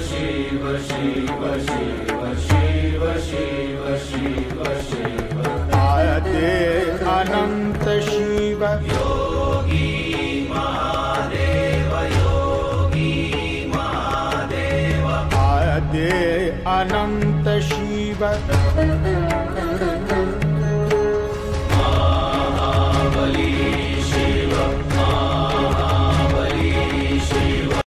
Shiva Shiva Shiva Shiva Shiva Shiva Shiva. तारते Anant Shiva. Anant Shiva.